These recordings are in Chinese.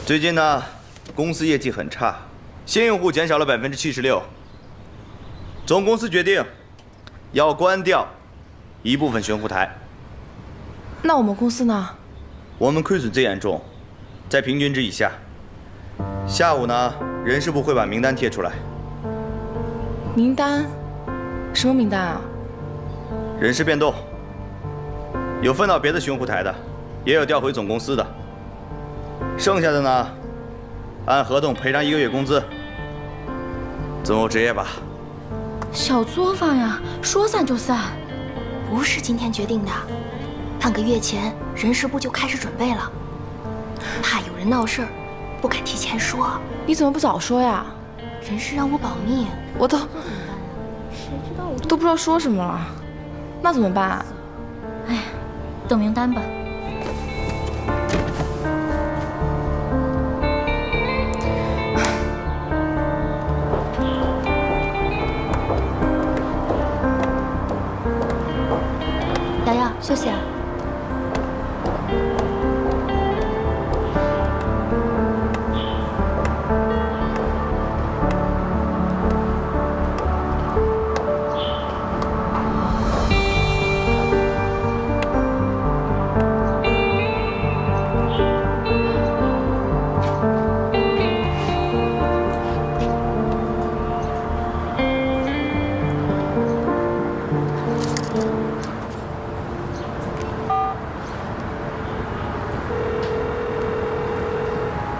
最近呢，公司业绩很差，新用户减少了百分之七十六。总公司决定要关掉一部分悬浮台。那我们公司呢？我们亏损最严重，在平均值以下。下午呢，人事部会把名单贴出来。名单？什么名单啊？人事变动，有分到别的悬壶台的，也有调回总公司的。剩下的呢，按合同赔偿一个月工资。总有职业吧。小作坊呀，说散就散，不是今天决定的。半个月前，人事部就开始准备了，怕有人闹事儿，不敢提前说。你怎么不早说呀？人事让我保密，我都都不知道说什么了。那怎么办啊？哎呀，等名单吧。休息啊。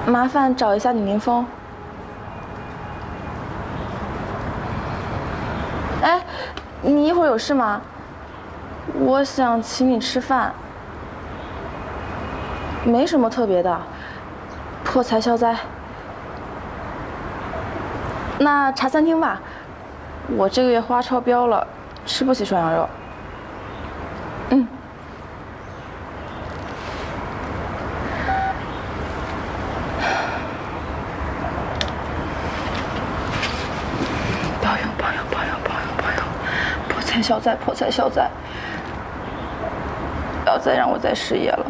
麻烦找一下李明峰。哎，你一会儿有事吗？我想请你吃饭，没什么特别的，破财消灾。那茶餐厅吧，我这个月花超标了，吃不起涮羊肉。嗯。保佑保佑保佑保佑保佑！破财消灾破财消灾！不要再让我再失业了。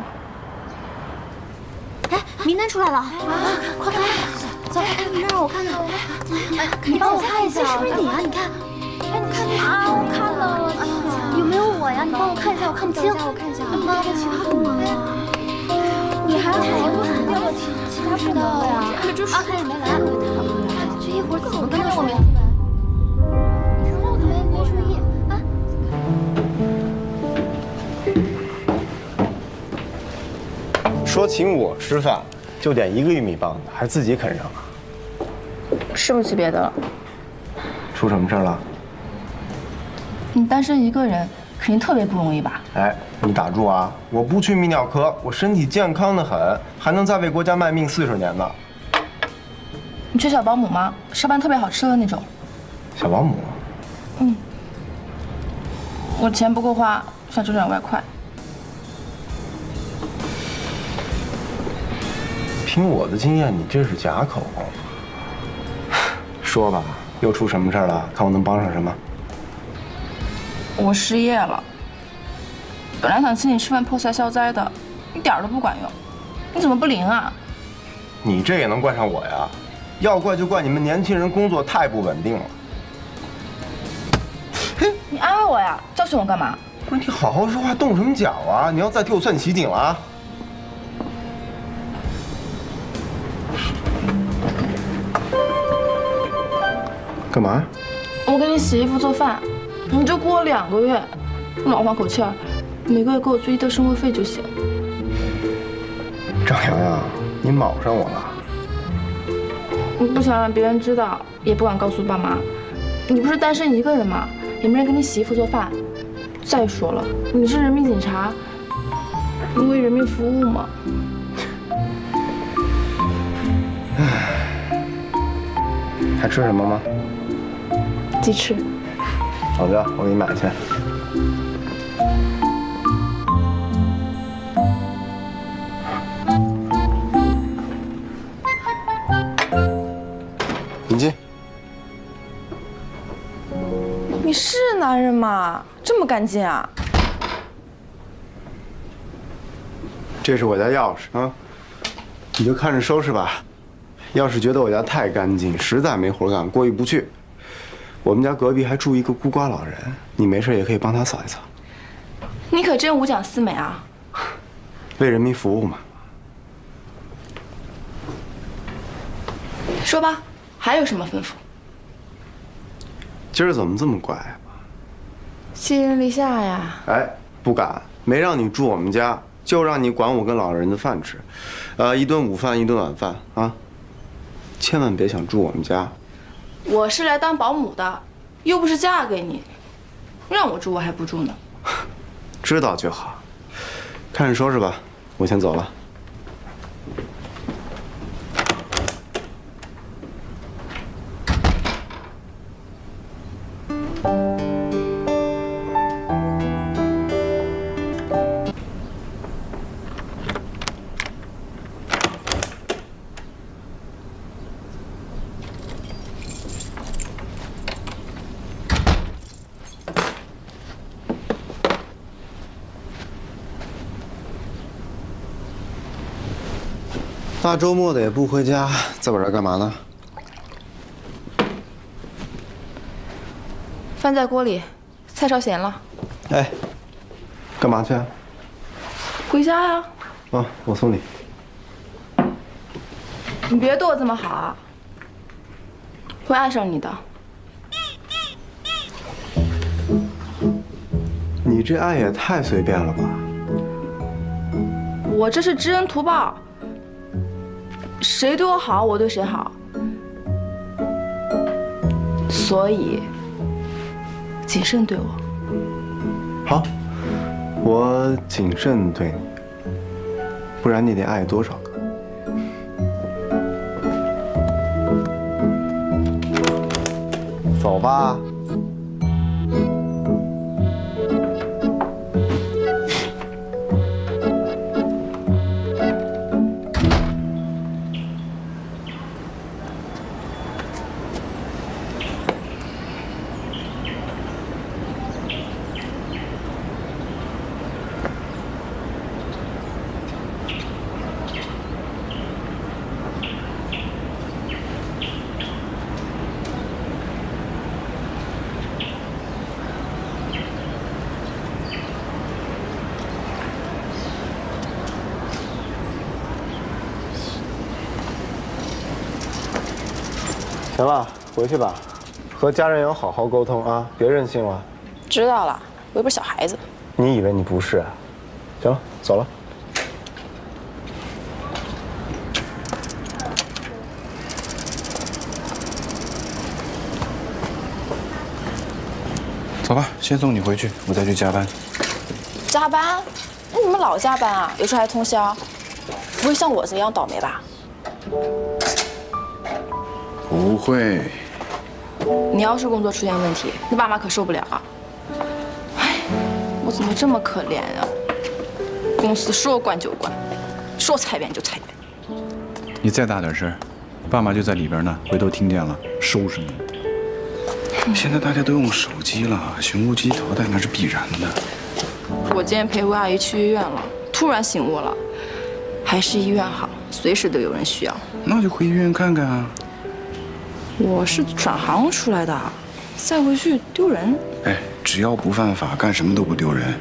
哎，名单出来了，啊，快快走，你让我看看。哎，你帮我看一下，是不是你啊？你看，哎，你看啊，我看到了，有没有我呀？你帮我看一下，我看不清。我看一下，妈的，其他部门啊？你还好，为什么调到其其他部门了呀？阿凯也没来，请我吃饭，就点一个玉米棒子，还自己啃上了？吃不起别的了。出什么事了？你单身一个人，肯定特别不容易吧？哎，你打住啊！我不去泌尿科，我身体健康的很，还能再为国家卖命四十年呢。你缺小保姆吗？上班特别好吃的那种。小保姆？嗯。我钱不够花，想挣点外快。凭我的经验，你这是假口。说吧，又出什么事儿了？看我能帮上什么。我失业了，本来想请你吃饭破财消灾的，一点都不管用。你怎么不灵啊？你这也能怪上我呀？要怪就怪你们年轻人工作太不稳定了。嘿，你安慰我呀？教训我干嘛？不是你好好说话，动什么脚啊？你要再踢我，算你袭警了啊！干嘛？我给你洗衣服做饭，你就雇我两个月，老换口气儿，每个月给我最低的生活费就行。张洋洋，你卯上我了？我不想让别人知道，也不敢告诉爸妈。你不是单身一个人吗？也没人给你洗衣服做饭。再说了，你是人民警察，你为人民服务吗？还吃什么吗？鸡翅。好的，我给你买去。你进。你是男人吗？这么干净啊？这是我家钥匙啊。你就看着收拾吧。要是觉得我家太干净，实在没活干，过意不去，我们家隔壁还住一个孤寡老人，你没事也可以帮他扫一扫，你可真五讲四美啊！为人民服务嘛。说吧，还有什么吩咐？今儿怎么这么乖？寄人篱下呀！哎，不敢，没让你住我们家，就让你管我跟老人的饭吃，呃，一顿午饭，一顿晚饭啊，千万别想住我们家。我是来当保姆的，又不是嫁给你，让我住我还不住呢。知道就好，看着收拾吧，我先走了。大周末的也不回家，在我这儿干嘛呢？饭在锅里，菜烧咸了。哎，干嘛去啊？回家呀！啊，我送你。你别对我这么好啊，会爱上你的。你这爱也太随便了吧？我这是知恩图报，谁对我好，我对谁好。所以，谨慎对我。好，我谨慎对你，不然你得爱多少个？走吧。行了，回去吧，和家人要好好沟通啊，别任性了。知道了，我又不是小孩子。你以为你不是啊？行了，走了。走吧，先送你回去，我再去加班。加班？那你们老加班啊？有时候还通宵，不会像我这样倒霉吧？不会。你要是工作出现问题，你爸妈可受不了啊！哎，我怎么这么可怜啊？公司说关就关，说裁员就裁员。你再大点声，爸妈就在里边呢，回头听见了，收拾你。现在大家都用手机了，寻呼机淘汰那是必然的。我今天陪吴阿姨去医院了，突然醒悟了，还是医院好，随时都有人需要。那就回医院看看啊。我是转行出来的，再回去丢人。哎，只要不犯法，干什么都不丢人。